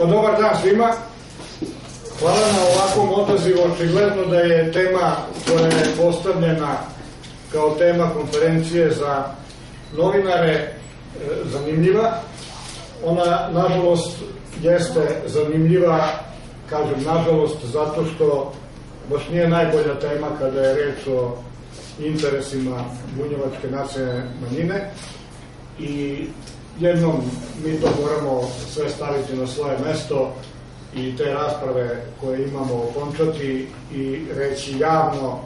Pa dobar dan svima. Hvala na ovakvom odazivu. Očigledno da je tema koja je postavljena kao tema konferencije za novinare e, zanimljiva. Ona, nažalost, jeste zanimljiva, kažem nažalost, zato što baš nije najbolja tema kada je reč o interesima bunjevačke nacionalne manjine i jednom mi to moramo sve staviti na svoje mesto i te rasprave koje imamo okončati i reći javno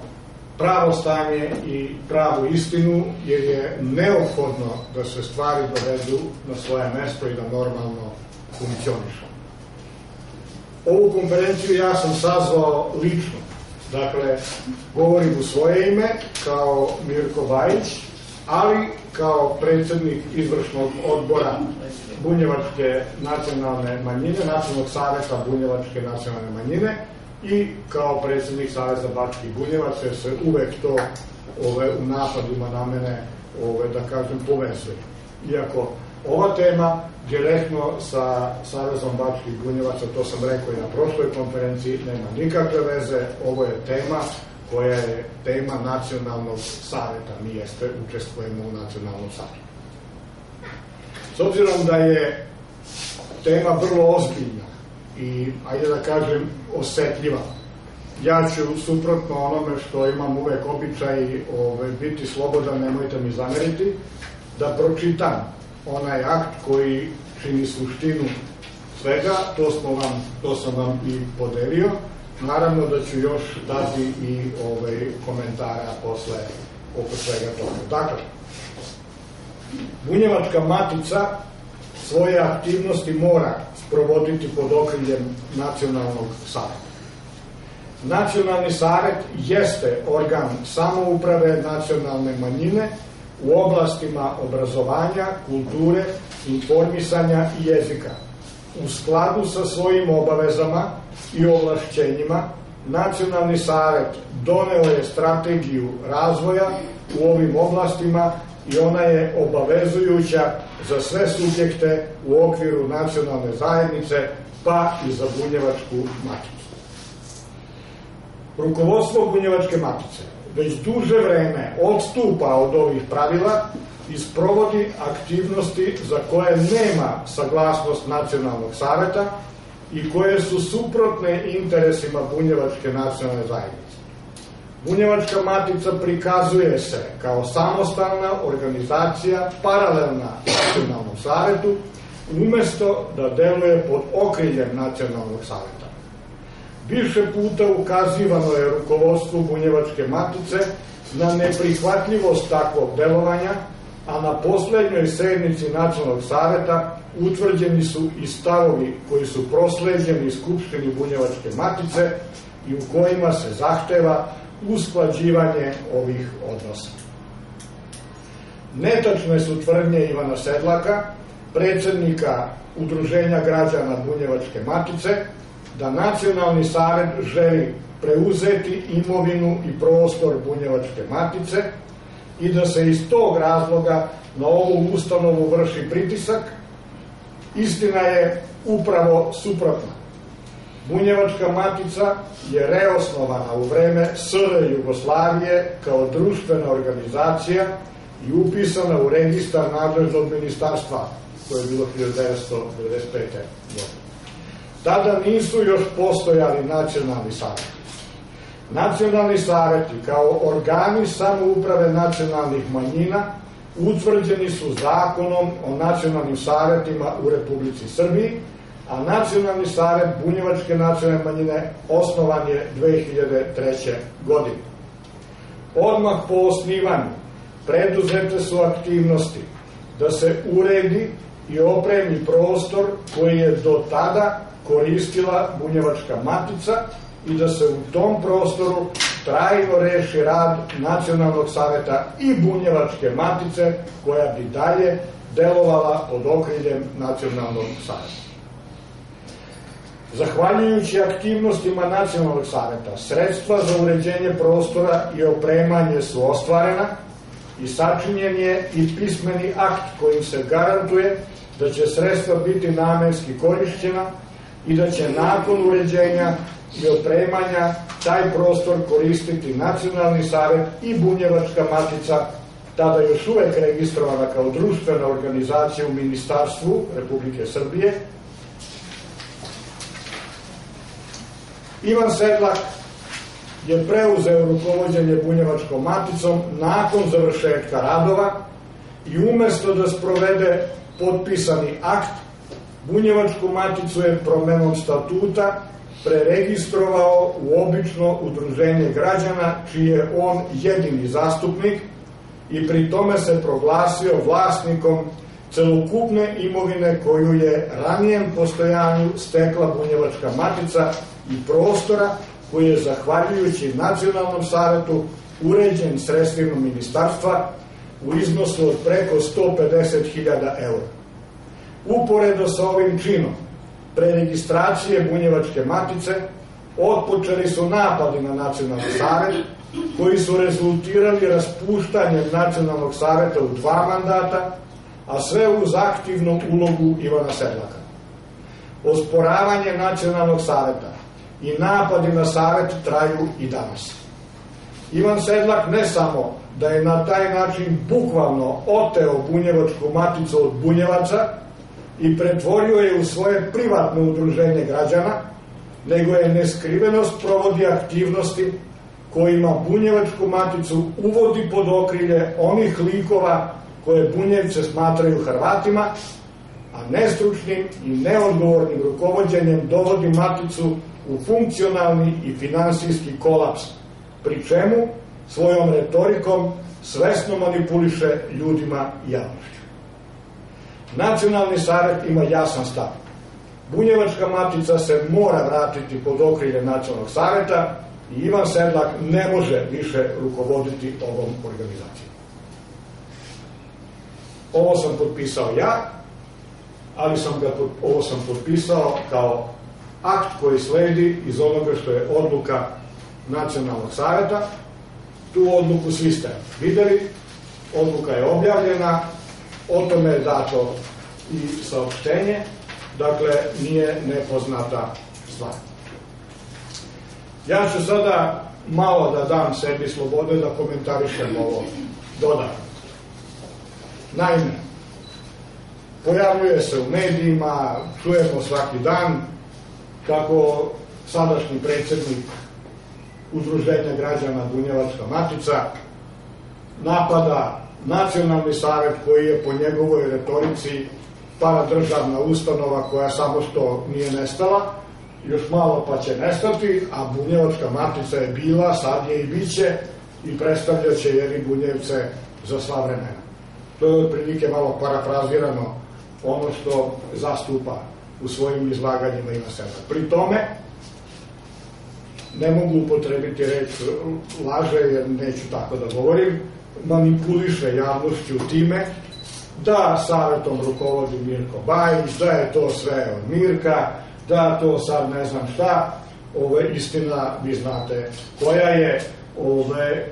pravo stanje i pravu istinu, jer je neophodno da se stvari dovedu na svoje mesto i da normalno funkcionišu. Ovu konferenciju ja sam sazvao lično, dakle, govorim u svoje ime kao Mirko Bajić, ali kao predsednik izvršnog odbora Bunjevačke nacionalne manjine, Nacionalnog saveta Bunjevačke nacionalne manjine i kao predsednik Saveza Bačkih Bunjevaca, jer se uvek to ove, u napadima na mene, ove, da kažem, povezuje. Iako ova tema direktno sa Savezom Bačkih Bunjevaca, to sam rekao i na prošloj konferenciji, nema nikakve veze, ovo je tema koja je tema nacionalnog saveta. Mi jeste učestvujemo u nacionalnom savetu. S obzirom da je tema vrlo ozbiljna i, ajde da kažem, osetljiva, ja ću suprotno onome što imam uvek običaj ove, biti slobodan, nemojte mi zameriti, da pročitam onaj akt koji čini suštinu svega, to, smo vam, to sam vam i podelio, Naravno da ću još dati i ovaj, komentara posle oko svega toga. Dakle, Bunjevačka matica svoje aktivnosti mora sprovoditi pod okriljem Nacionalnog saveta. Nacionalni savet jeste organ samouprave nacionalne manjine u oblastima obrazovanja, kulture, informisanja i jezika, u skladu sa svojim obavezama i ovlašćenjima, Nacionalni savet doneo je strategiju razvoja u ovim oblastima i ona je obavezujuća za sve subjekte u okviru nacionalne zajednice, pa i za Bunjevačku maticu. Rukovodstvo Bunjevačke matice već duže vreme odstupa od ovih pravila i sprovodi aktivnosti za koje nema saglasnost Nacionalnog saveta i koje su suprotne interesima Bunjevačke nacionalne zajednice. Bunjevačka matica prikazuje se kao samostalna organizacija paralelna Nacionalnom savetu, umesto da deluje pod okriljem Nacionalnog saveta. Više puta ukazivano je rukovodstvu Bunjevačke matice na neprihvatljivost takvog delovanja, a na poslednjoj sednici Nacionalnog saveta utvrđeni su i stavovi koji su prosleđeni Skupštini Bunjevačke matice i u kojima se zahteva usklađivanje ovih odnosa. Netačne su tvrdnje Ivana Sedlaka, predsednika Udruženja građana Bunjevačke matice, da Nacionalni savet želi preuzeti imovinu i prostor Bunjevačke matice i da se iz tog razloga na ovu ustanovu vrši pritisak Istina je upravo suprotna. Bunjevačka matica je reosnovana u vreme SR Jugoslavije kao društvena organizacija i upisana u registar nadležnog ministarstva koje je bilo 1995. godine. Tada nisu još postojali nacionalni savjeti. Nacionalni savjeti kao organi samouprave nacionalnih manjina utvrđeni su zakonom o nacionalnim savjetima u Republici Srbiji, a Nacionalni savjet Bunjevačke nacionalne manjine osnovan je 2003. godine. Odmah po osnivanju preduzete su aktivnosti da se uredi i opremi prostor koji je do tada koristila Bunjevačka matica i da se u tom prostoru trajno reši rad Nacionalnog saveta i Bunjevačke matice koja bi dalje delovala pod okriljem Nacionalnog saveta. Zahvaljujući aktivnostima Nacionalnog saveta, sredstva za uređenje prostora i opremanje su ostvarena i sačinjen je i pismeni akt kojim se garantuje da će sredstva biti namenski korišćena i da će nakon uređenja i opremanja taj prostor koristiti Nacionalni savet i Bunjevačka matica, tada još uvek registrovana kao društvena organizacija u Ministarstvu Republike Srbije. Ivan Sedlak je preuzeo rukovodjenje Bunjevačkom maticom nakon završetka radova i umesto da sprovede potpisani akt, Bunjevačku maticu je promenom statuta preregistrovao u obično udruženje građana, čiji je on jedini zastupnik i pri tome se proglasio vlasnikom celokupne imovine koju je ranijem postojanju stekla Bunjevačka matica i prostora koji je zahvaljujući Nacionalnom savetu uređen sredstvima ministarstva u iznosu od preko 150.000 eura. Uporedo sa ovim činom, preregistracije Bunjevačke matice, otpočeli su napadi na Nacionalni savet, koji su rezultirali raspuštanjem Nacionalnog saveta u dva mandata, a sve uz aktivnu ulogu Ivana Sedlaka. Osporavanje Nacionalnog saveta i napadi na savet traju i danas. Ivan Sedlak ne samo da je na taj način bukvalno oteo Bunjevačku maticu od Bunjevaca i pretvorio je u svoje privatno udruženje građana, nego je neskrivenost provodi aktivnosti kojima Bunjevačku maticu uvodi pod okrilje onih likova koje Bunjevce smatraju Hrvatima, a nestručnim i neodgovornim rukovodjenjem dovodi maticu u funkcionalni i finansijski kolaps, pri čemu svojom retorikom svesno manipuliše ljudima javnošću. Nacionalni savjet ima jasan stav. Bunjevačka matica se mora vratiti pod okrilje nacionalnog saveta i Ivan Sedlak ne može više rukovoditi ovom organizacijom. Ovo sam potpisao ja, ali sam ga, ovo sam potpisao kao akt koji sledi iz onoga što je odluka Nacionalnog saveta. Tu odluku svi ste videli, odluka je objavljena, o tome je dato i saopštenje, dakle nije nepoznata stvar. Ja ću sada malo da dam sebi slobode da komentarišem ovo dodatno. Naime, pojavljuje se u medijima, čujemo svaki dan kako sadašnji predsednik Udruženja građana Bunjevačka matica napada nacionalni savet koji je po njegovoj retorici paradržavna ustanova koja samo što nije nestala, još malo pa će nestati, a Bunjevačka matica je bila, sad je i biće i predstavljaće jer i Bunjevce za sva vremena. To je otprilike malo parafrazirano ono što zastupa u svojim izlaganjima i na sebe. Pri tome, ne mogu upotrebiti reč laže, jer neću tako da govorim, manipuliše javnošću time da savetom rukovodi Mirko Bajić, da je to sve od Mirka, da to sad ne znam šta, ove, istina, vi znate koja je, ove,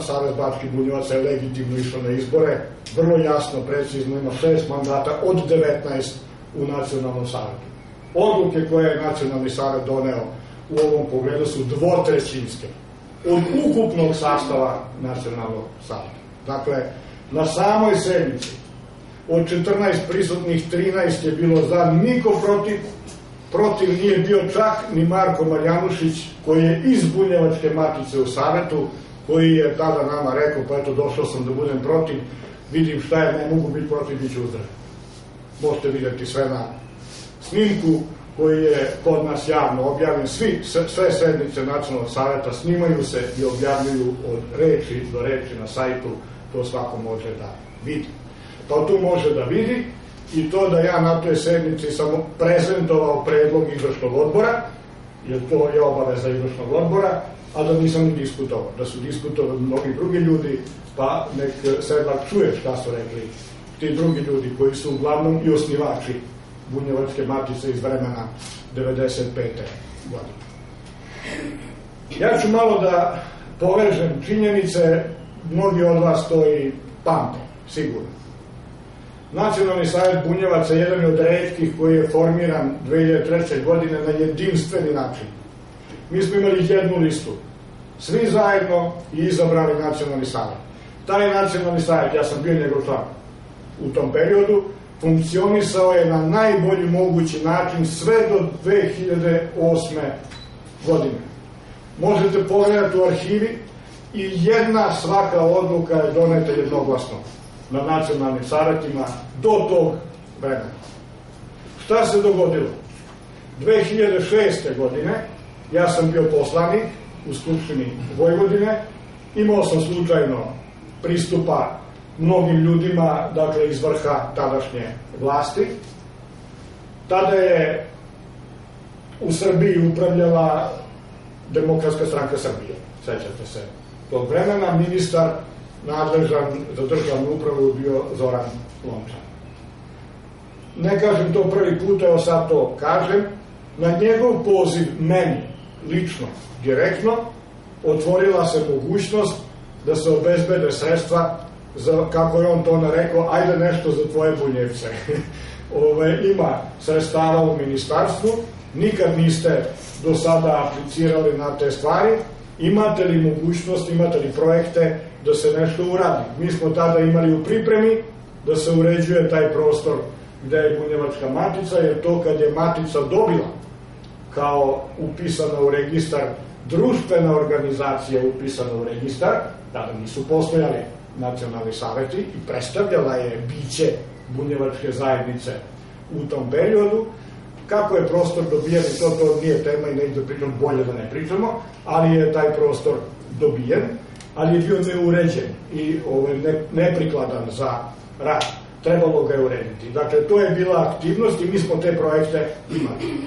Savez Bački Bunjevaca je legitimno išao na izbore, vrlo jasno, precizno, ima šest mandata od 19 u nacionalnom savetu. Odluke koje je nacionalni savet doneo u ovom pogledu su dvotrećinske od ukupnog sastava nacionalnog saveta. Dakle, na samoj sednici od 14 prisutnih 13 je bilo za, niko protiv, protiv nije bio čak ni Marko Marjanušić koji je iz Bunjevačke matice u Savetu, koji je tada nama rekao, pa eto došao sam da budem protiv, vidim šta je, ne mogu biti protiv, bit ću uzdržan. Možete vidjeti sve na snimku koji je kod nas javno objavljen. Svi, sve sednice Nacionalnog saveta snimaju se i objavljuju od reči do reči na sajtu, to svako može da vidi. Pa tu može da vidi i to da ja na toj sednici sam prezentovao predlog izvršnog odbora, jer to je obaveza izvršnog odbora, a da nisam ni diskutovao, da su diskutovali mnogi drugi ljudi, pa nek Sedlak čuje šta su rekli ti drugi ljudi koji su uglavnom i osnivači Bunjevačke matice iz vremena 95. godine. Ja ću malo da povežem činjenice, mnogi od vas to i pamte, sigurno. Nacionalni savjet Bunjevaca je jedan od redkih koji je formiran 2003. godine na jedinstveni način. Mi smo imali jednu listu, svi zajedno i izabrali nacionalni savjet. Taj nacionalni savjet, ja sam bio njegov član u tom periodu, funkcionisao je na najbolji mogući način sve do 2008. godine. Možete pogledati u arhivi i jedna svaka odluka je doneta jednoglasno na nacionalnim savjetima do tog vremena. Šta se dogodilo? 2006. godine ja sam bio poslanik u Skupštini Vojvodine, imao sam slučajno pristupa mnogim ljudima, dakle iz vrha tadašnje vlasti. Tada je u Srbiji upravljala Demokratska stranka Srbije, sećate se tog vremena, ministar nadležan za državnu upravu bio Zoran Lončan. Ne kažem to prvi put, evo sad to kažem, na njegov poziv meni, lično, direktno, otvorila se mogućnost da se obezbede sredstva za, kako je on to narekao, ajde nešto za tvoje bunjevce. Ove, ima sredstava u ministarstvu, nikad niste do sada aplicirali na te stvari, imate li mogućnost, imate li projekte da se nešto uradi. Mi smo tada imali u pripremi da se uređuje taj prostor gde je Bunjevačka matica, jer to kad je matica dobila kao upisana u registar društvena organizacija upisana u registar, tada nisu postojali nacionalni saveti i predstavljala je biće bunjevačke zajednice u tom periodu. Kako je prostor dobijen, to, to nije tema i ne da pričam, bolje da ne pričamo, ali je taj prostor dobijen, ali je bio neuređen i ovaj, ne, neprikladan za rad. Trebalo ga je urediti. Dakle, to je bila aktivnost i mi smo te projekte imali.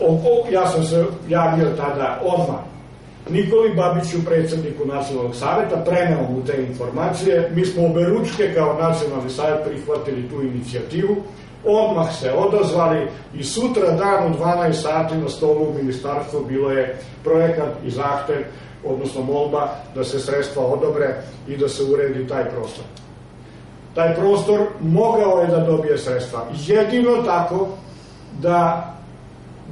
O, o, ja sam se javio tada odmah Nikoli Babiću, predsedniku Nacionalnog saveta, preneo mu te informacije. Mi smo obe ručke kao Nacionalni savjet prihvatili tu inicijativu. Odmah se odazvali i sutra dan u 12 sati na stolu u ministarstvu bilo je projekat i zahtev, odnosno molba da se sredstva odobre i da se uredi taj prostor. Taj prostor mogao je da dobije sredstva. Jedino tako da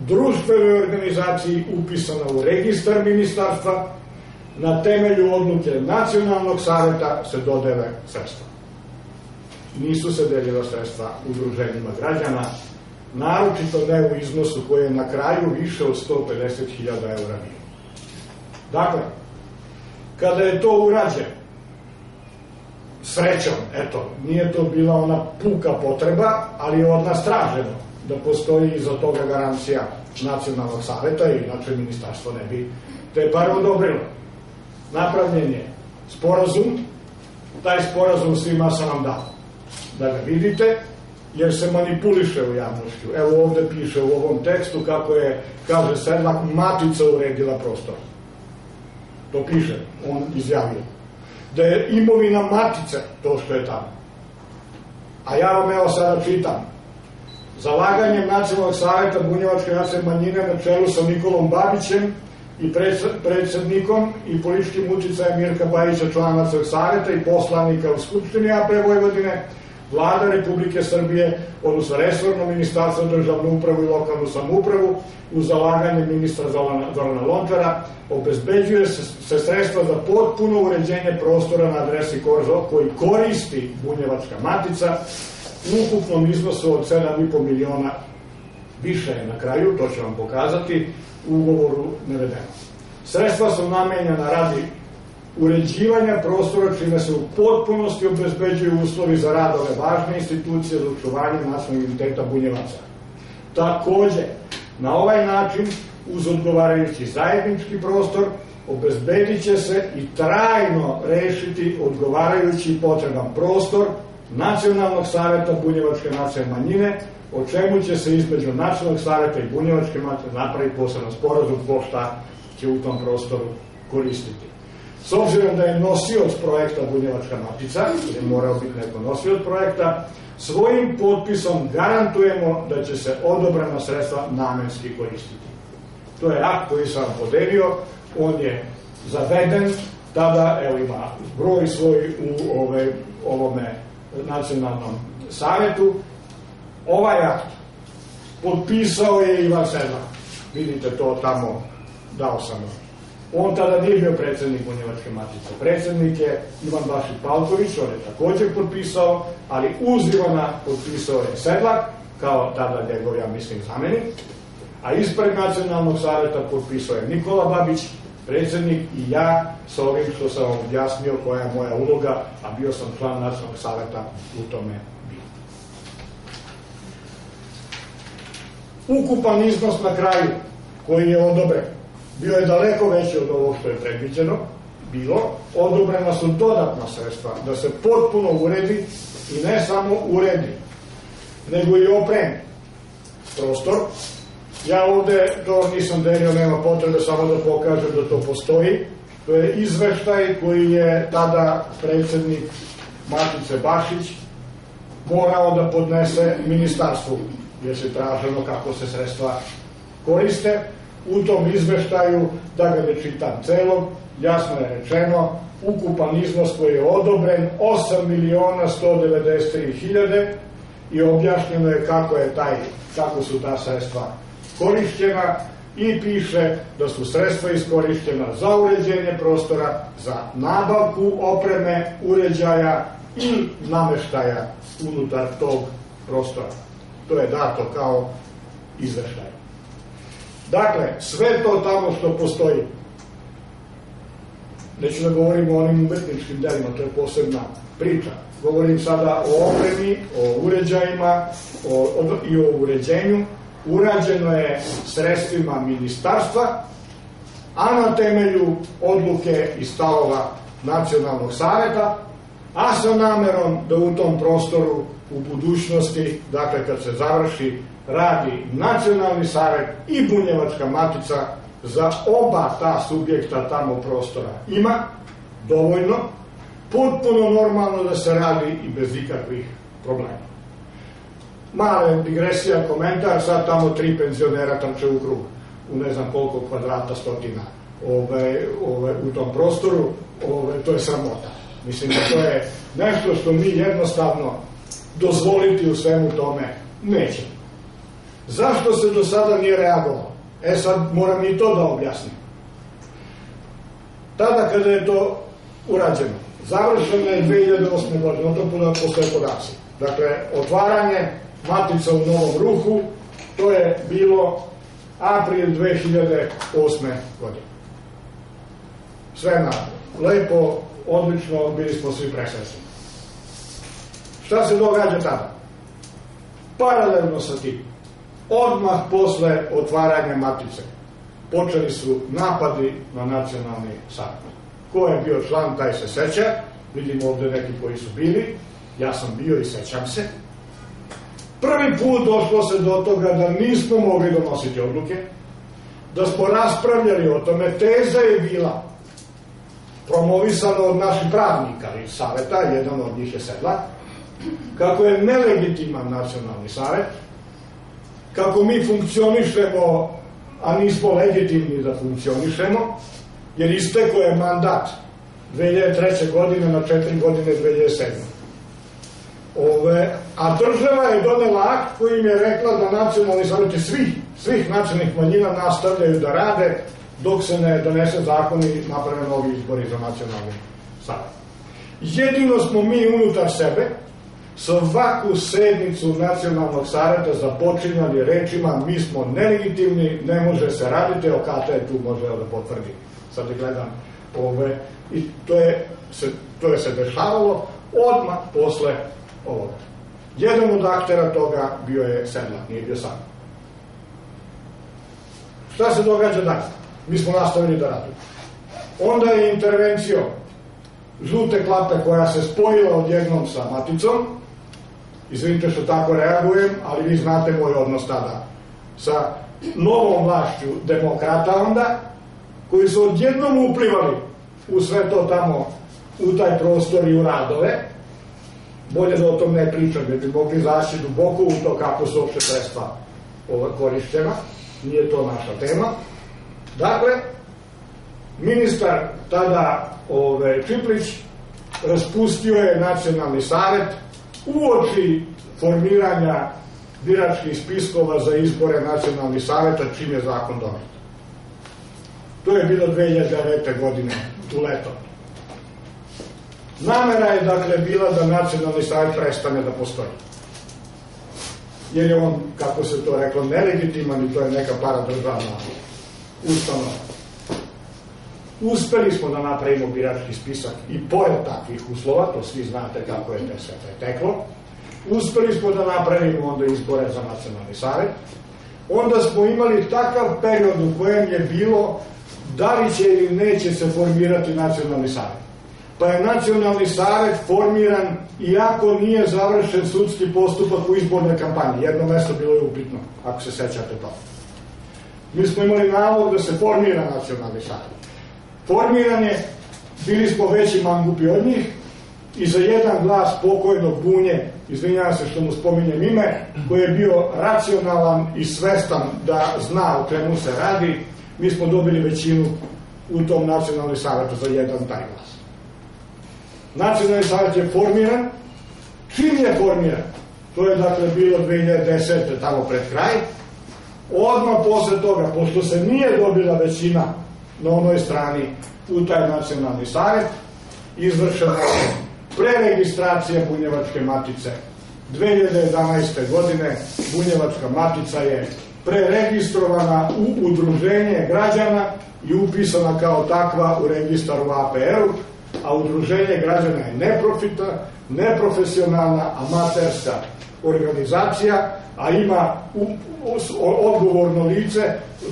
društvenoj organizaciji upisana u registar ministarstva, na temelju odluke Nacionalnog saveta se dodele sredstva. Nisu se delila sredstva udruženjima građana, naročito ne u iznosu koji je na kraju više od 150.000 eura bio. Dakle, kada je to urađeno, srećom, eto, nije to bila ona puka potreba, ali je od nas traženo da postoji iza toga garancija nacionalnog saveta inače ministarstvo ne bi te pare odobrilo. Napravljen je sporazum, taj sporazum svima sam vam dao da ga vidite, jer se manipuliše u javnošću. Evo ovde piše u ovom tekstu kako je, kaže Sedlak, matica uredila prostor. To piše, on izjavio. Da je imovina matice to što je tamo. A ja vam evo sada čitam Zalaganjem Nacionalnog savjeta Bunjevačke nacionalne manjine na čelu sa Nikolom Babićem i predsednikom i političkim uticajem Mirka Bajića, člana Nacionalnog savjeta i poslanika u Skupštini AP Vojvodine, Vlada Republike Srbije, odnosno Resorno ministarstvo državnu upravu i lokalnu samupravu, u zalaganje ministra Zorana Lončara, obezbeđuje se, se sredstva za potpuno uređenje prostora na adresi Korzo, koji koristi Bunjevačka matica, u ukupnom iznosu od 7,5 miliona više je na kraju, to ću vam pokazati, u ugovoru navedeno. Sredstva su namenjena radi uređivanja prostora čime se u potpunosti obezbeđuju uslovi za rad ove važne institucije za očuvanje nacionalnog identiteta bunjevaca. Takođe, na ovaj način, uz odgovarajući zajednički prostor, obezbedit će se i trajno rešiti odgovarajući potreban prostor Nacionalnog saveta Bunjevačke nacionalne manjine, o čemu će se između Nacionalnog saveta i Bunjevačke matrice napraviti posebno sporazum ko šta će u tom prostoru koristiti. S obzirom da je nosioc projekta Bunjevačka matica, je morao biti neko nosioc projekta, svojim potpisom garantujemo da će se odobrana sredstva namenski koristiti. To je akt koji sam podelio, on je zaveden, tada, evo ima broj svoj u ove, ovome nacionalnom savetu, ovaj akt potpisao je Ivan Sedlak. Vidite to tamo, dao sam vam. On tada nije bio predsednik Bunjevačke matice. Predsednik je Ivan Bašić Palković, on je također potpisao, ali uz Ivana potpisao je Sedlak, kao tada njegov, ja mislim, zamenik. A ispred nacionalnog savjeta potpisao je Nikola Babić, predsednik i ja sa ovim što sam vam objasnio koja je moja uloga, a bio sam član nacionalnog savjeta u tome bio. Ukupan iznos na kraju koji je odobren bio je daleko veći od ovo što je predviđeno bilo, odobrena su dodatna sredstva da se potpuno uredi i ne samo uredi, nego i opremi prostor. Ja ovde to nisam delio, nema potrebe samo da pokažem da to postoji. To je izveštaj koji je tada predsednik Matice Bašić morao da podnese ministarstvu, gdje se traženo kako se sredstva koriste u tom izveštaju, da ga ne čitam celog, jasno je rečeno, ukupan iznos koji je odobren 8 miliona 193 hiljade i objašnjeno je kako je taj, kako su ta sredstva korišćena i piše da su sredstva iskorišćena za uređenje prostora, za nabavku opreme, uređaja i nameštaja unutar tog prostora. To je dato kao izveštaj. Dakle, sve to tamo što postoji, neću da govorim o onim umetničkim delima, to je posebna priča. Govorim sada o opremi, o uređajima o, o, i o uređenju. Urađeno je sredstvima ministarstva, a na temelju odluke i stavova Nacionalnog saveta, a sa namerom da u tom prostoru u budućnosti, dakle kad se završi radi Nacionalni savet i Bunjevačka matica za oba ta subjekta tamo prostora ima dovoljno, potpuno normalno da se radi i bez ikakvih problema. Mala digresija, komentar, sad tamo tri penzionera trče u krug, u ne znam koliko kvadrata, stotina ove, ove, u tom prostoru, ove, to je sramota. Mislim da to je nešto što mi jednostavno dozvoliti u svemu tome nećemo. Zašto se do sada nije reagovalo? E sad moram i to da objasnim. Tada kada je to urađeno, završeno je 2008. godine, to postoje podaci. Dakle, otvaranje matica u Novom Ruhu, to je bilo april 2008. godine. Sve na lepo, odlično, bili smo svi presrećni. Šta se događa tada? Paralelno sa tim, odmah posle otvaranja matice počeli su napadi na nacionalni savjet. Ko je bio član, taj se seća, vidimo ovde neki koji su bili, ja sam bio i sećam se. Prvi put došlo se do toga da nismo mogli donositi odluke, da smo raspravljali o tome, teza je bila promovisana od naših pravnika iz saveta, jedan od njih je Sedlak, kako je nelegitiman nacionalni savet, kako mi funkcionišemo, a nismo legitimni da funkcionišemo, jer isteko je mandat 2003. godine na 4 godine 2007. Ove, a država je donela akt kojim je rekla da nacionalni savjeti svih, svih nacionalnih manjina nastavljaju da rade dok se ne donese zakon i naprave novi izbori za nacionalni savjet. Jedino smo mi unutar sebe svaku sednicu nacionalnog savjeta započinjali rečima mi smo nelegitimni, ne može se raditi, evo Kata je tu može da potvrdi. Sad da gledam ove, i to je, se, to je se dešavalo odmah posle ovoga. Jedan od aktera toga bio je Sedlak, nije bio sam. Šta se događa danas? Mi smo nastavili da radimo. Onda je intervencijom žute klape koja se spojila odjednom sa maticom, Izvinite što tako reagujem, ali vi znate moj odnos tada sa novom vlašću demokrata onda, koji su odjednom uplivali u sve to tamo, u taj prostor i u radove, bolje da o tom ne pričam, jer bi mogli zaći duboko u to kako su opšte sredstva korišćena, nije to naša tema. Dakle, ministar tada ove, Čiplić raspustio je nacionalni savet uoči formiranja biračkih spiskova za izbore nacionalnih saveta čim je zakon donet. To je bilo 2009. godine u leto. Namera je dakle bila da nacionalni savjet prestane da postoji. Jer je on, kako se to reklo, nelegitiman i to je neka paradržavna ustanova. Uspeli smo da napravimo birački spisak i pored takvih uslova, to svi znate kako je te sve teklo, uspeli smo da napravimo onda izbore za nacionalni savjet, onda smo imali takav period u kojem je bilo da li će ili neće se formirati nacionalni savjet. Pa je nacionalni savjet formiran iako nije završen sudski postupak u izbornoj kampanji. Jedno mesto bilo je upitno, ako se sećate to. Mi smo imali nalog da se formira nacionalni savjet. Formiran je, bili smo veći mangupi od njih i za jedan glas pokojnog bunje, izvinjavam se što mu spominjem ime, koji je bio racionalan i svestan da zna o čemu se radi, mi smo dobili većinu u tom nacionalnom savjetu za jedan taj glas. Nacionalni savjet je formiran, čim je formiran, to je dakle bilo 2010. tamo pred kraj, odmah posle toga, pošto se nije dobila većina na onoj strani u taj nacionalni savjet, izvršena je preregistracija Bunjevačke matice. 2011. godine Bunjevačka matica je preregistrovana u udruženje građana i upisana kao takva u registar u APR-u, a udruženje građana je neprofita, neprofesionalna, amaterska organizacija, a ima odgovorno lice,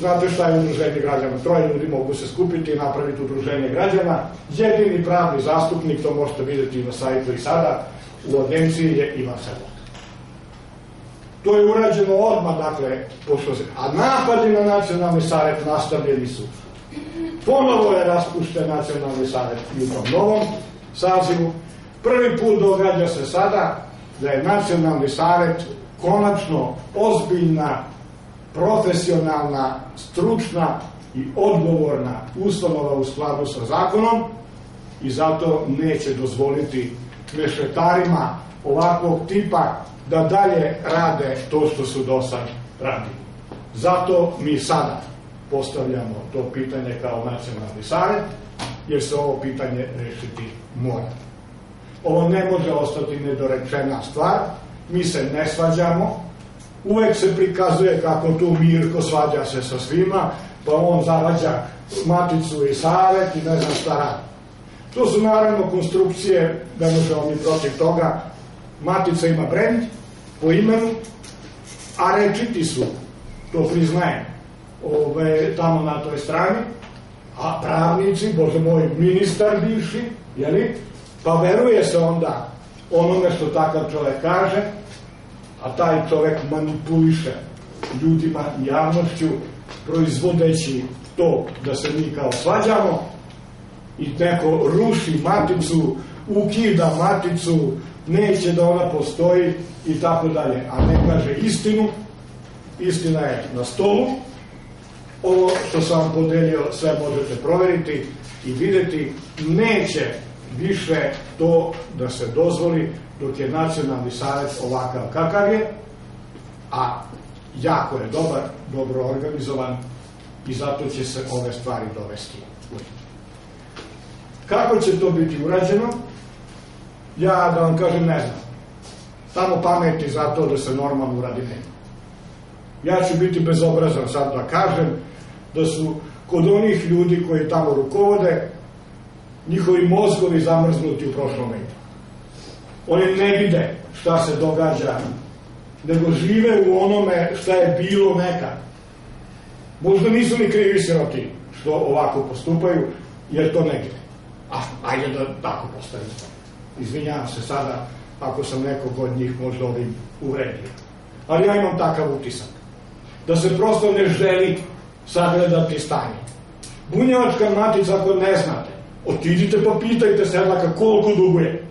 znate šta je udruženje građana, troje ljudi mogu se skupiti i napraviti udruženje građana, jedini pravni zastupnik, to možete vidjeti na sajtu i sada, u agenciji je Ivan Sedlak. To je urađeno odmah, dakle, pošto se, a napadi na nacionalni savjet nastavljeni su. Ponovo je raspušten nacionalni savjet i u tom novom sazivu. Prvi put događa se sada da je nacionalni savjet konačno ozbiljna, profesionalna, stručna i odgovorna ustanova u skladu sa zakonom i zato neće dozvoliti mešetarima ovakvog tipa da dalje rade to što su do sad radili. Zato mi sada postavljamo to pitanje kao nacionalni savjet, jer se ovo pitanje rešiti mora. Ovo ne može ostati nedorečena stvar, mi se ne svađamo, uvek se prikazuje kako tu Mirko svađa se sa svima, pa on zavađa maticu i savet i ne znam šta radi. To su naravno konstrukcije, da možemo mi protiv toga, matica ima brend po imenu, a rečiti su, to priznajem, ove, tamo na toj strani, a pravnici, bože moj, ministar bivši, jeli, pa veruje se onda onome što takav čovek kaže, a taj čovek manipuliše ljudima i javnošću, proizvodeći to da se mi kao svađamo. I neko ruši maticu, ukida maticu, neće da ona postoji i tako dalje, a ne kaže istinu, istina je na stolu, ovo što sam vam podelio sve možete proveriti i videti, neće više to da se dozvoli dok je nacionalni savjet ovakav kakav je, a jako je dobar, dobro organizovan i zato će se ove stvari dovesti Kako će to biti urađeno? Ja da vam kažem ne znam. Tamo pameti za to da se normalno uradi nema. Ja ću biti bezobrazan sad da kažem da su kod onih ljudi koji tamo rukovode njihovi mozgovi zamrznuti u prošlom veku. Oni ne vide šta se događa, nego žive u onome šta je bilo nekad. Možda nisu ni krivi siroti što ovako postupaju, jer to ne gde. A, ajde da tako postavimo. Izvinjavam se sada ako sam nekog od njih možda ovim uvredio. Ali ja imam takav utisak. Da se prosto ne želi sagledati stanje. Bunjevačka matica, ako ne znate, otiđite pa pitajte sedlaka koliko duguje.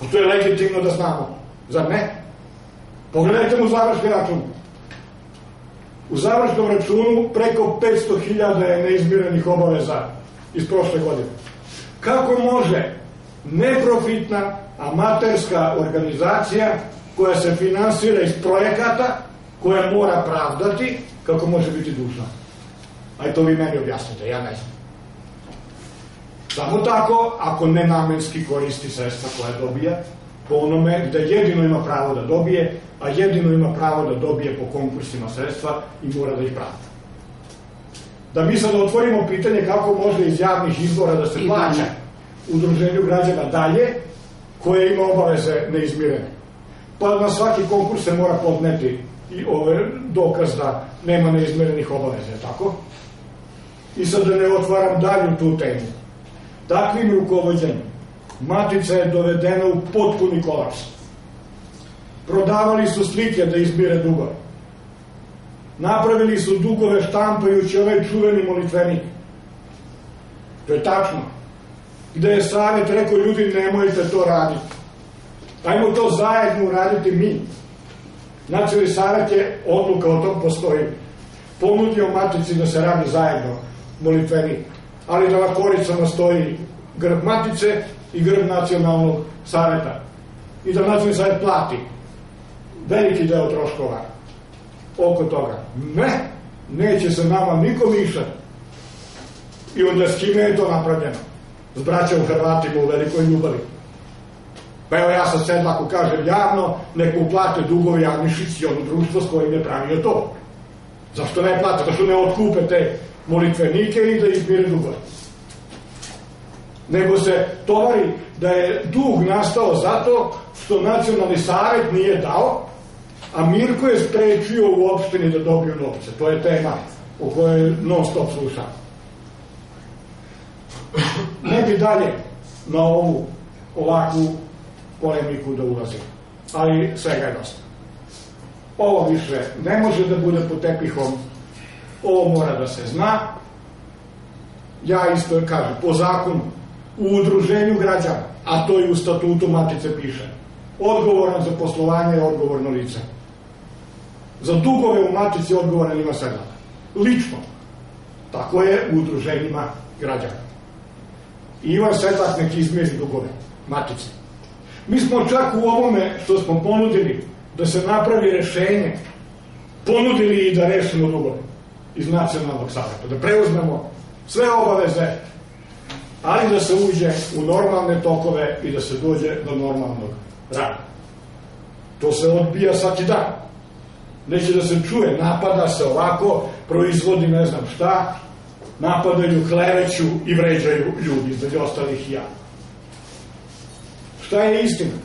Pa to je legitimno da znamo. Zar ne? Pogledajte mu završni račun. U završnom računu preko 500.000 je neizmirenih obaveza iz prošle godine. Kako može neprofitna amaterska organizacija koja se finansira iz projekata, koja mora pravdati, kako može biti dužna. Aj to vi meni objasnite, ja ne znam. Samo tako, ako nenamenski koristi sredstva koja dobija, po onome gde jedino ima pravo da dobije, a jedino ima pravo da dobije po konkursima sredstva i mora da ih pravda. Da mi sad otvorimo pitanje kako može iz javnih izbora da se plaća udruženju građana dalje, koje ima obaveze neizmirene. Pa na svaki konkurs se mora podneti i ove dokaz da nema neizmerenih obaveze, tako? I sad da ne otvaram dalju tu temu. Takvim rukovodđenjem matica je dovedena u potpuni kolaps. Prodavali su slike da izbire dugove. Napravili su dugove štampajući ovaj čuveni molitvenik. To je tačno. Gde je savjet rekao, ljudi, nemojte to raditi. Ajmo to zajedno uraditi mi. Nacionalni savjet je, odluka o tom postoji, ponudio matici da se radi zajedno molitvenik. Ali da na koricama stoji grb matice i grb nacionalnog saveta. I da nacionalni savjet plati veliki deo troškova oko toga. Ne, neće se nama niko mišati. I onda s kime je to napravljeno? S braćom Hrvatima u velikoj ljubavi. Pa evo ja sam sedlaku kažem javno, nek mu plate i ono društvo s kojim je pravio to. Zašto ne plate? Zašto ne otkupe te molitvenike i da izbire dugove? Nego se tovari da je dug nastao zato što nacionalni savet nije dao, a Mirko je sprečio u opštini da dobiju novce. To je tema o kojoj non stop slušam. Ne bi dalje na ovu ovakvu polemiku da ulazim. Ali svega je dosta. Ovo više ne može da bude pod tepihom. Ovo mora da se zna. Ja isto kažem, po zakonu, u udruženju građana, a to i u statutu Matice piše, odgovoran za poslovanje je odgovorno lice. Za dugove u Matici odgovoran ima sedlak. Lično. Tako je u udruženjima građana. Ivan Sedlak nek izmeri dugove Matice. Mi smo čak u ovome što smo ponudili da se napravi rešenje, ponudili i da rešimo dugove iz nacionalnog savjeta, da preuzmemo sve obaveze, ali da se uđe u normalne tokove i da se dođe do normalnog rada. To se odbija svaki dan. Neće da se čuje, napada se ovako, proizvodi ne znam šta, napadaju, kleveću i vređaju ljudi, između ostalih i ja. Šta je istina?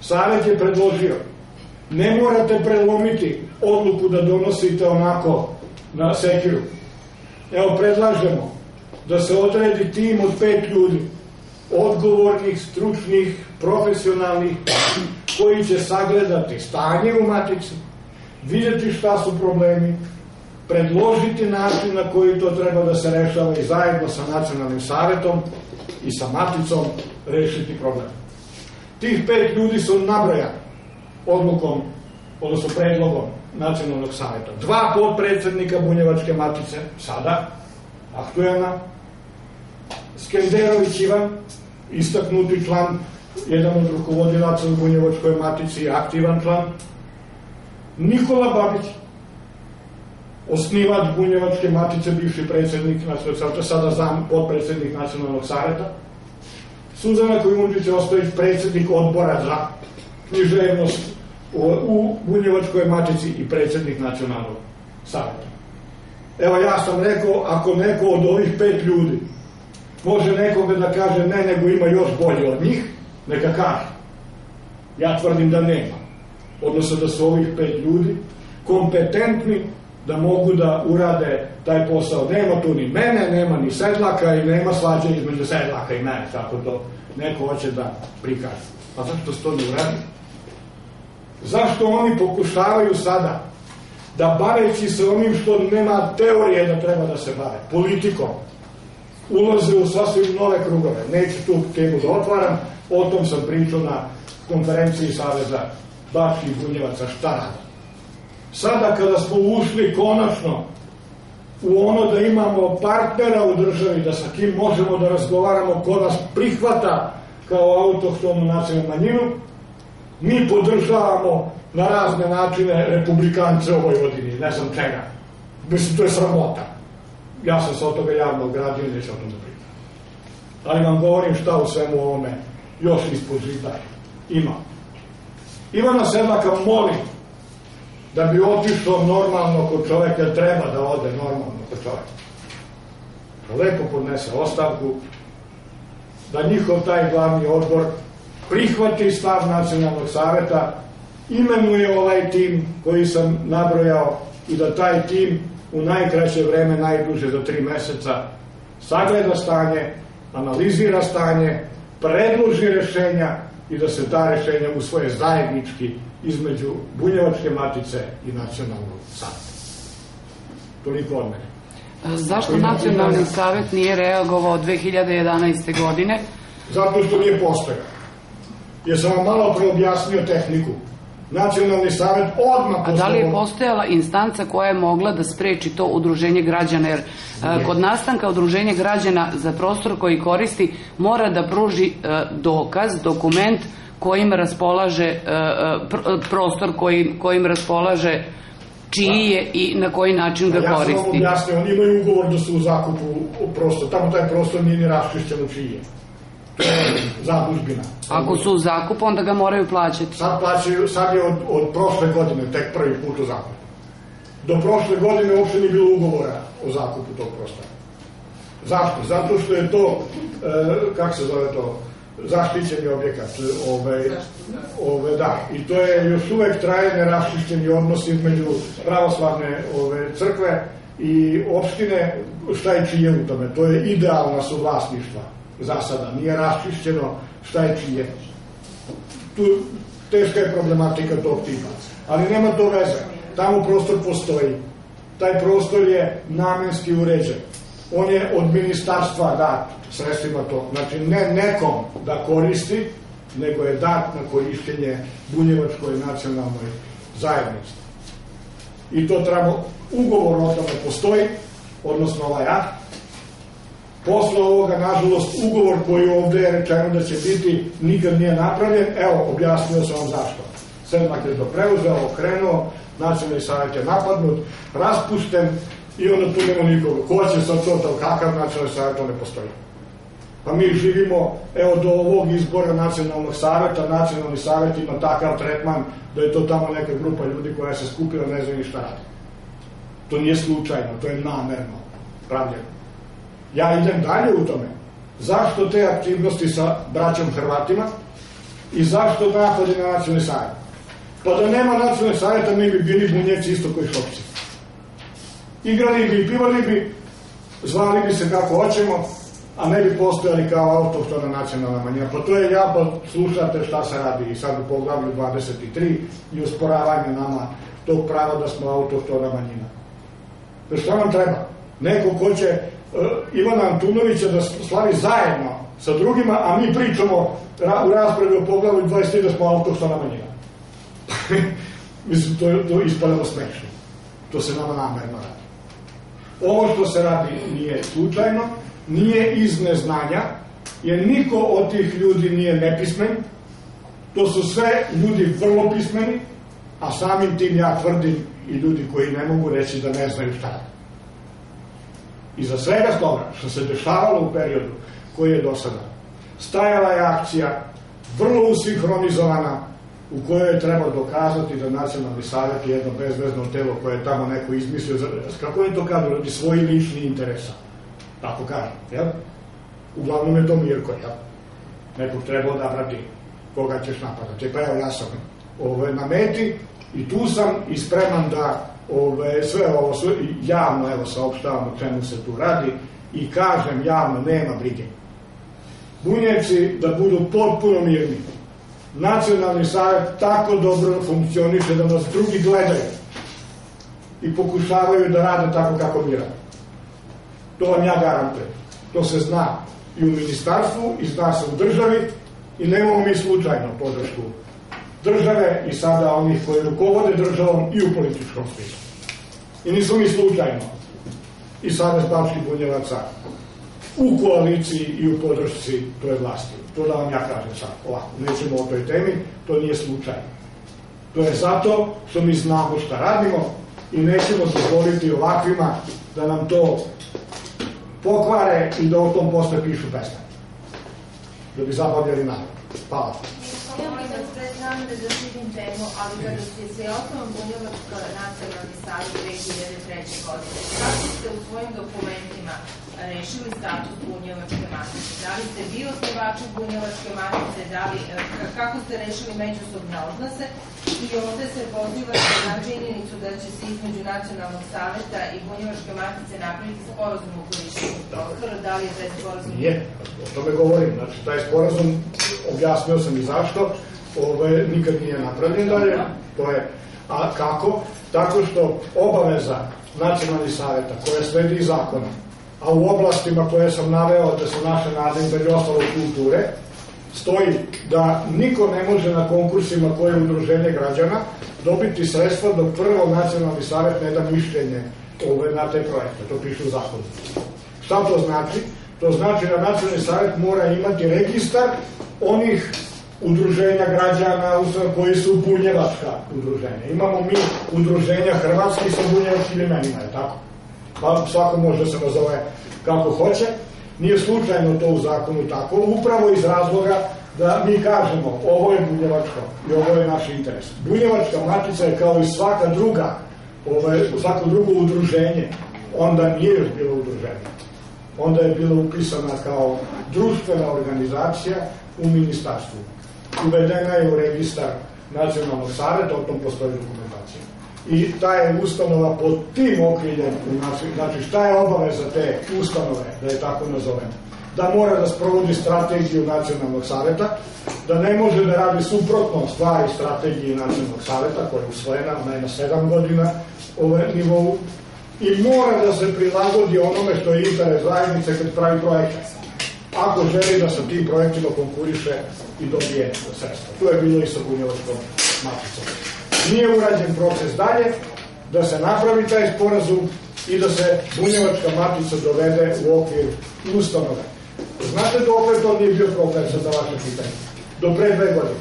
Savet je predložio. Ne morate prelomiti odluku da donosite onako na sekiru. Evo, predlažemo da se odredi tim od pet ljudi, odgovornih, stručnih, profesionalnih, koji će sagledati stanje u matici, vidjeti šta su problemi, predložiti način na koji to treba da se rešava i zajedno sa nacionalnim savetom i sa maticom rešiti problem. Tih pet ljudi su nabrojani odlukom, odnosno predlogom nacionalnog savjeta. Dva podpredsednika Bunjevačke matice, sada, aktuelna, Skenderović Ivan, istaknuti član, jedan od rukovodilaca u Bunjevačkoj matici, aktivan član, Nikola Babić, osnivač Bunjevačke matice, bivši predsednik, sada znam podpredsednik nacionalnog savjeta, Suzana Kojundžić Ostojić, predsednik odbora za književnost u Bunjevačkoj matici i predsednik nacionalnog savjeta. Evo ja sam rekao, ako neko od ovih pet ljudi može nekome da kaže ne, nego ima još bolje od njih, neka kaže. Ja tvrdim da nema. Odnosno da su ovih pet ljudi kompetentni da mogu da urade taj posao. Nema tu ni mene, nema ni sedlaka i nema svađa između sedlaka i mene, tako to neko hoće da prikaže. Pa zašto se to ne uradi? Zašto oni pokušavaju sada da baveći se onim što nema teorije da treba da se bave, politikom, ulaze u sasvim nove krugove. Neću tu temu da otvaram, o tom sam pričao na konferenciji Saveza i Bunjevaca šta radi. Sada kada smo ušli konačno u ono da imamo partnera u državi, da sa kim možemo da razgovaramo, ko nas prihvata kao autohtonu nacionalnu manjinu, Mi podržavamo na razne načine republikance u Vojvodini, ne znam čega. Mislim, to je sramota. Ja sam se od toga javno ogradio i neću o tom da pričam. Ali vam govorim šta u svemu ovome još ispod zida ima. Ivana Sedlaka molim da bi otišao normalno kod čoveka, treba da ode normalno kod čoveka. Da lepo podnese ostavku, da njihov taj glavni odbor prihvati stav nacionalnog saveta, imenuje ovaj tim koji sam nabrojao i da taj tim u najkraće vreme, najduže do tri meseca, sagleda stanje, analizira stanje, predloži rešenja i da se ta rešenja usvoje zajednički između Bunjevačke matice i nacionalnog saveta. Toliko od mene. Zašto nacionalni savet nije reagovao 2011. godine? Zato što nije postojao. Jer sam vam malo pre objasnio tehniku. Nacionalni savet odmah A da li je postojala instanca koja je mogla da spreči to udruženje građana? Jer a, kod nastanka udruženja građana za prostor koji koristi mora da pruži a, dokaz, dokument kojim raspolaže a, pr- prostor kojim, kojim raspolaže čiji je i na koji način ga Ja sam vam koristi. objasnio, oni imaju ugovor da su u zakupu prostor. Tamo taj prostor nije ni raščišćen u čiji je. Zadužbina. Ako su u zakupu, onda ga moraju plaćati. Sad plaćaju, sad je od, od prošle godine tek prvi put u zakupu. Do prošle godine uopšte nije bilo ugovora o zakupu tog prostora. Zašto? Zato što je to, e, kako se zove to, zaštićeni objekat. Ove, ove, da, i to je još uvek traje neraščišćeni odnos između pravoslavne ove, crkve i opštine, šta je čije u tome. To je idealna su vlasništva za sada. Nije raščišćeno šta je čije tu teška je problematika tog tipa. Ali nema to veze. Tamo prostor postoji. Taj prostor je namenski uređen. On je od ministarstva dat sredstvima to. Znači ne nekom da koristi, nego je dat na korišćenje Bunjevačkoj nacionalnoj zajednici. I to treba, ugovor o tome postoji, odnosno ovaj akt, Posle ovoga, nažalost, ugovor koji ovde je rečeno da će biti, nikad nije napravljen. Evo, objasnio sam vam zašto. Sedmak je to preuzeo, okrenuo, nacionalni savjet je napadnut, raspušten i onda tu nema nikoga. Ko će sad to, to kakav nacionalni savjet, to ne postoji. Pa mi živimo, evo, do ovog izbora nacionalnog saveta, nacionalni savet ima takav tretman da je to tamo neka grupa ljudi koja se skupila, ne zna ni šta radi. To nije slučajno, to je namerno pravljeno. Ja idem dalje u tome. Zašto te aktivnosti sa braćom Hrvatima i zašto napadi na nacionalni savjet? Pa da nema nacionalnog savjeta mi bi bili bunjevci isto koji šopci. Igrali bi, pivali bi, zvali bi se kako hoćemo, a ne bi postojali kao autohtona nacionalna manjina. Pa to je jabo, slušate šta se radi i sad u poglavlju 23 i usporavanje nama tog prava da smo autohtona manjina. Pa šta nam treba? Neko ko će Ivana Antunovića da slavi zajedno sa drugima, a mi pričamo ra, u raspravi o poglavlju 23 da smo autohtona manjina. Mislim, to, je- to ispadamo smešno. To se nama namerno radi. Ovo što se radi nije slučajno, nije iz neznanja, jer niko od tih ljudi nije nepismen, to su sve ljudi vrlo pismeni, a samim tim ja tvrdim i ljudi koji ne mogu reći da ne znaju šta radi. Iza svega toga što se dešavalo u periodu koji je do sada, stajala je akcija vrlo usinhronizovana u kojoj treba dokazati da nacionalni savjet je jedno bezvezno telo koje je tamo neko izmislio, za, kako je to kažu, radi svoji lični interesa. Tako kaže, jel? Uglavnom je to Mirko, jel? Nekog treba odabrati koga ćeš napadati. Pa evo ja sam ove, na meti i tu sam i spreman da ove, sve ovo sve, javno evo saopštavam o čemu se tu radi i kažem javno nema brige. Bunjevci da budu potpuno mirni. Nacionalni savjet tako dobro funkcioniše da nas drugi gledaju i pokušavaju da rade tako kako mi radimo. To vam ja garantujem. To se zna i u ministarstvu i zna se u državi i nemamo mi slučajno podršku države i sada onih koji rukovode državom i u političkom smislu. I nisu mi slučajno i Savez Bačkih bunjevaca u koaliciji i u podršci toj vlasti. To da vam ja kažem sad, ovako, nećemo o toj temi, to nije slučajno. To je zato što mi znamo šta radimo i nećemo dozvoliti ovakvima da nam to pokvare i da o tom posle pišu pesme. Da bi zabavljali narod. Hvala. Molim vas, pre znam da zaštitim temu, ali kada ste se osnovom Bunjevačka nacionalni savjet 2003. godine, kako ste u svojim dokumentima rešili status Bunjevačke matice? Da li ste vi osnivači Bunjevačke matice, da li, e, kako ste rešili međusobne odnose i ovde se pozivate na činjenicu da će se između Nacionalnog saveta i Bunjevačke matice napraviti sporazum u korišćenju prostora, da li je taj sporazum? Nije, o tome govorim. Znači, taj sporazum, objasnio sam i zašto, ovaj, nikad nije napravljen dalje. To je, a kako? Tako što obaveza nacionalnih saveta koja sledi zakona, a u oblastima koje sam naveo da su naše nade između ostalo kulture, stoji da niko ne može na konkursima koje je udruženje građana dobiti sredstva dok prvo nacionalni savjet ne da mišljenje ove, na te projekte. To piše u zakonu. Šta to znači? To znači da nacionalni savjet mora imati registar onih udruženja građana koji su bunjevačka udruženja. Imamo mi udruženja hrvatski sa bunjevačkim imenima, je tako? Pa svako može se nazove kako hoće. Nije slučajno to u zakonu tako, upravo iz razloga da mi kažemo ovo je bunjevačko i ovo je naš interes. Bunjevačka matica je kao i svaka druga, ovo je, svako drugo udruženje, onda nije još bilo udruženje. Onda je bila upisana kao društvena organizacija u ministarstvu. Uvedena je u registar nacionalnog saveta, o tom postoji dokumentacija. I ta je ustanova pod tim okriljem, znači šta je obaveza te ustanove, da je tako nazovem, da mora da sprovodi strategiju nacionalnog saveta, da ne može da radi suprotno stvari strategiji nacionalnog saveta, koja je usvojena, ona je na sedam godina ove nivou, i mora da se prilagodi onome što je interes zajednice kad pravi projekte. Ako želi da sa tim projektima konkuriše i dobije sredstva. To je bilo i sa Bunjevačkom maticom. Nije urađen proces dalje, da se napravi taj sporazum i da se Bunjevačka matica dovede u okvir ustanove. Znate dokle to nije bio problem sa vaše pitanje? Do pre dve godine.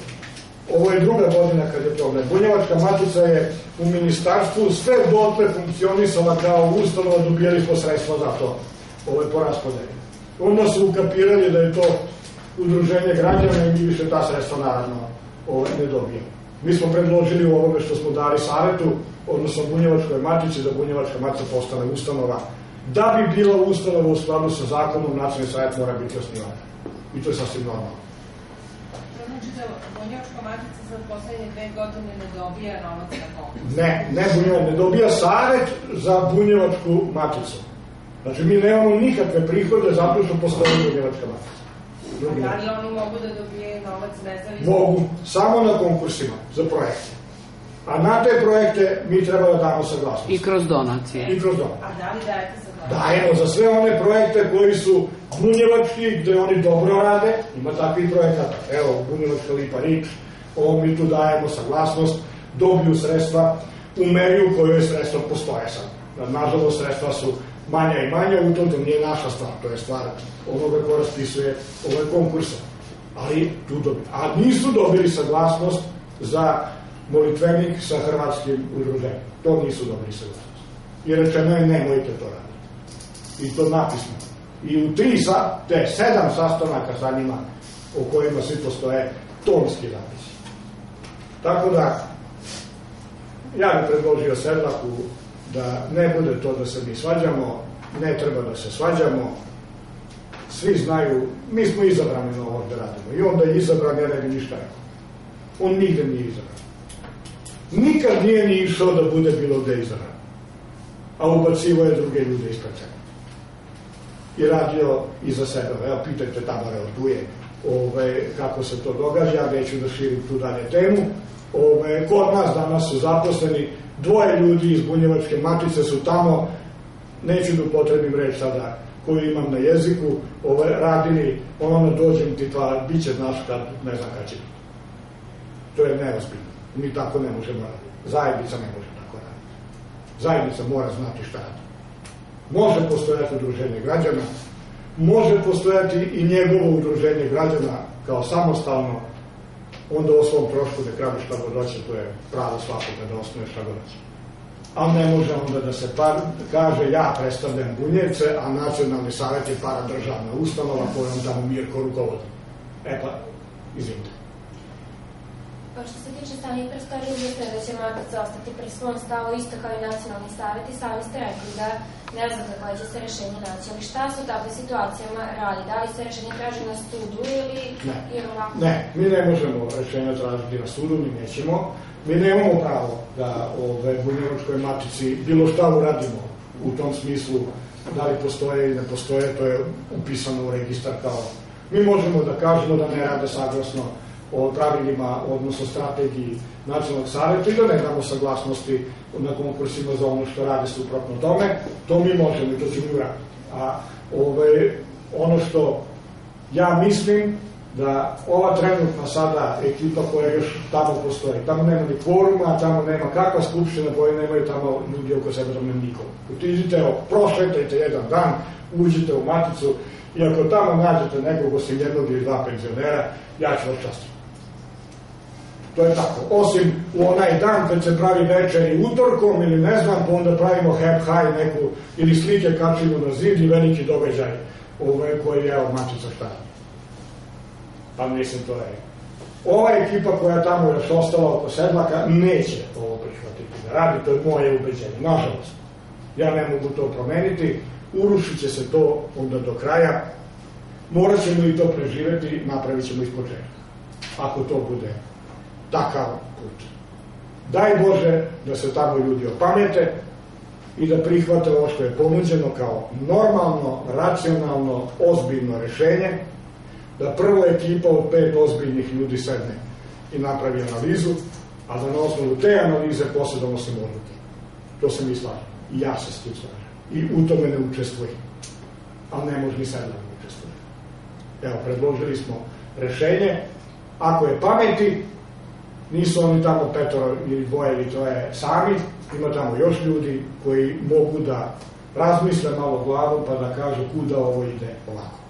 Ovo je druga godina kad je problem. Bunjevačka matica je u ministarstvu sve dotle funkcionisala kao ustanova, dobijali smo sredstva za to. Ovo je po raspodelju. Onda su ukapirali da je to udruženje građana i mi više ta sredstva naravno ove, ne dobijemo. Mi smo predložili u ovome što smo dali savetu, odnosno Bunjevačkoj matici, da Bunjevačka matica postane ustanova. Da bi bila ustanova u skladu sa zakonom, nacionalni savjet mora biti osnivan. I to je sasvim normalno. Znači da Bunjevačka matica za poslednje dve godine ne dobija novac na konkurs? Ne, ne Bunjevačka, ne dobija savet za Bunjevačku maticu. Znači mi nemamo nikakve prihode zato što postoji Bunjevačka matica. A da li oni mogu da dobije novac nezavisno? Mogu, samo na konkursima za projekte. A na te projekte mi treba da damo saglasnost. I kroz donacije. I kroz donacije. A da li dajete saglasnost? Dajemo za sve one projekte koji su bunjevački, gde oni dobro rade, ima takvih projekata. Evo, bunjevačka lipa Rič, ovo mi tu dajemo saglasnost, dobiju sredstva u meri u kojoj sredstva postoje sad. Nažalost, sredstva su manja i manja, u tom to nije naša stvar, to je stvar onoga ko raspisuje ove konkurse. Ali tu dobi. A nisu dobili saglasnost za molitvenik sa hrvatskim udruženjem. To nisu dobili saglasnost. I rečeno je nemojte to raditi. I to napisno. I u tri sa, te sedam sastanaka sa njima o kojima svi postoje tonski zapisi. Tako da, ja bih predložio Sedlaku da ne bude to da se mi svađamo, ne treba da se svađamo, svi znaju, mi smo izabrani na ovo da radimo i onda je izabran, ja ne bi ništa rekao. On nigde nije izabran. Nikad nije ni išao da bude bilo gde izabran. A ubacivo je druge ljude ispred sebe. I radio i za sebe. Evo, pitajte Tabare od Duje ove, kako se to događa, ja neću da širim tu dalje temu. Ove, kod nas danas su zaposleni dvoje ljudi iz Bunjevačke matice su tamo, neću da upotrebim reč sada koju imam na jeziku, ove, radili, ono dođem ti tva, bit će znaš kad, ne znam kad će. To je neozbiljno. Mi tako ne možemo raditi. Zajednica ne može tako raditi. Zajednica mora znati šta radi. Može postojati udruženje građana, može postojati i njegovo udruženje građana kao samostalno, onda o svom trošku da krabi šta god hoće, to je pravo svakoga da osnuje šta god hoće. Ali ne može onda da se par, kaže ja predstavljam Bunjevce, a nacionalni savjet je paradržavna ustanova kojom tamo Mirko rukovodi. E pa, izvinite. Pa što se tiče samih prostorija, mislite da će Matica ostati pri svom stavu isto kao i nacionalni savjet i sami ste rekli da ne znate koje će se rešenje naći. Ali šta se u takvim situacijama radi? Da li se rešenje traži na sudu ili, Ne. ili ovako? Ne, mi ne možemo rešenja tražiti na sudu, mi nećemo. Mi nemamo pravo da ove, Bunjevačkoj matici bilo šta uradimo u tom smislu da li postoje ili ne postoje, to je upisano u registar kao... Mi možemo da kažemo da ne rade saglasno o pravilima, odnosno strategiji nacionalnog savjeta i da ne damo saglasnosti na konkursima za ono što rade suprotno tome, to mi možemo i to ćemo i uraditi. A ove, ono što ja mislim da ova trenutna sada ekipa koja još tamo postoji, tamo nema ni kvoruma, tamo nema kakva skupština koja nemaju tamo ljudi oko sebe, tamo nema nikom. Utidite, evo, prošetajte jedan dan, uđite u maticu i ako tamo nađete nekog osim jednog ili dva penzionera, ja ću vas častiti. To je tako. Osim u onaj dan kad se pravi večeri utorkom ili ne znam, pa onda pravimo hep haj neku ili slike kačimo na zid i veliki događaj ovaj, koji je evo mačica šta. Pa mislim to je. Ova ekipa koja tamo još ostala oko sedlaka neće ovo prihvatiti da radi, to je moje ubeđenje, nažalost. Ja ne mogu to promeniti, urušit će se to onda do kraja, morat ćemo i to preživeti, napravit ćemo iz početka. Ako to bude takav put. Daj Bože da se tamo ljudi opamete i da prihvate ovo što je ponuđeno kao normalno, racionalno, ozbiljno rešenje, da prvo ekipa od pet ozbiljnih ljudi sedne i napravi analizu, a da na osnovu te analize posle donosimo odluke. To se mi slažem. I ja se s tim slažem. I u tome ne učestvujem. Ali ne može ni sedam da učestvuje. Evo, predložili smo rešenje. Ako je pameti, nisu oni tamo petoro ili dvoje ili troje sami, ima tamo još ljudi koji mogu da razmisle malo glavom pa da kažu kuda ovo ide ovako.